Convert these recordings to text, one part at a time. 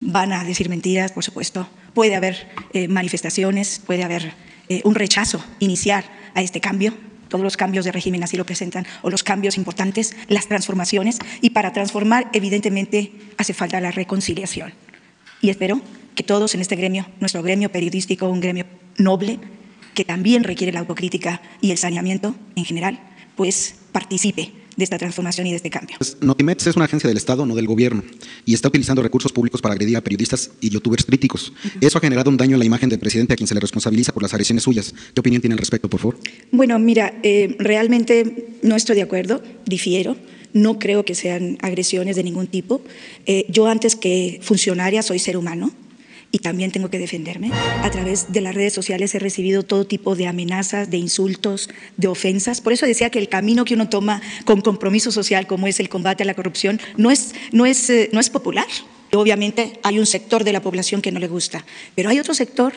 van a decir mentiras, por supuesto. Puede haber eh, manifestaciones, puede haber eh, un rechazo inicial a este cambio. Todos los cambios de régimen así lo presentan, o los cambios importantes, las transformaciones. Y para transformar, evidentemente, hace falta la reconciliación. Y espero que todos en este gremio, nuestro gremio periodístico, un gremio noble, que también requiere la autocrítica y el saneamiento en general, pues participe de esta transformación y de este cambio. Pues, Notimex es una agencia del Estado, no del gobierno, y está utilizando recursos públicos para agredir a periodistas y youtubers críticos. Eso ha generado un daño en la imagen del presidente a quien se le responsabiliza por las agresiones suyas. ¿Qué opinión tiene al respecto, por favor? Bueno, mira, eh, realmente no estoy de acuerdo, difiero. No creo que sean agresiones de ningún tipo. Eh, yo antes que funcionaria soy ser humano y también tengo que defenderme. A través de las redes sociales he recibido todo tipo de amenazas, de insultos, de ofensas. Por eso decía que el camino que uno toma con compromiso social, como es el combate a la corrupción, no es, no es, eh, no es popular. Obviamente hay un sector de la población que no le gusta, pero hay otro sector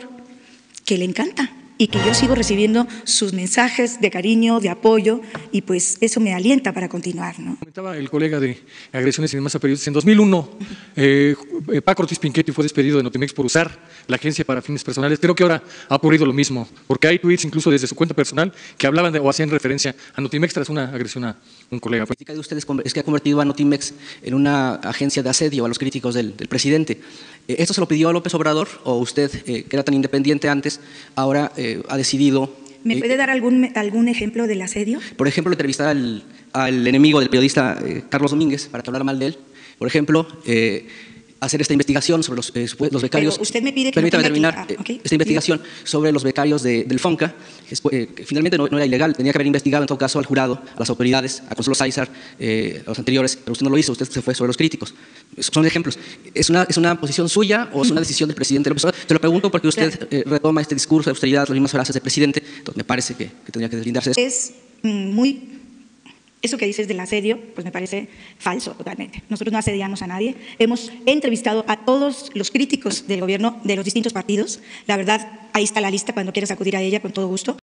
que le encanta y que yo sigo recibiendo sus mensajes de cariño, de apoyo, y pues eso me alienta para continuar. ¿no? Comentaba el colega de agresiones y demás a periodistas. En 2001, eh, Paco Ortiz Pinchetti fue despedido de Notimex por usar la agencia para fines personales. Creo que ahora ha ocurrido lo mismo, porque hay tweets incluso desde su cuenta personal que hablaban de, o hacían referencia a Notimex tras una agresión a un colega. La política de ustedes es que ha convertido a Notimex en una agencia de asedio a los críticos del, del presidente. Eh, ¿Esto se lo pidió a López Obrador o usted, eh, que era tan independiente antes, ahora eh, ha decidido... ¿Me puede dar algún, algún ejemplo del asedio? Por ejemplo, entrevistar al, al enemigo del periodista Carlos Domínguez para que hablara mal de él. Por ejemplo, hacer esta investigación sobre los, eh, los becarios. Pero usted me pide que Permítame no terminar aquí. Ah, okay. esta investigación sobre los becarios de, del FONCA, que, eh, que finalmente no, no, era ilegal, tenía que haber investigado en todo caso al jurado, a las autoridades, a Consuelo Sáizar, eh, a los anteriores, pero usted no lo hizo, usted se fue sobre los críticos. Son ejemplos. ¿Es una, es una posición suya o es una decisión del presidente López Obrador? Se lo pregunto porque usted claro. eh, retoma este discurso de austeridad, las mismas frases del presidente, entonces me parece que, que tendría que deslindarse. Es muy eso que dices del asedio, pues me parece falso totalmente. Nosotros no asediamos a nadie. Hemos entrevistado a todos los críticos del gobierno de los distintos partidos. La verdad, ahí está la lista cuando quieras acudir a ella con todo gusto.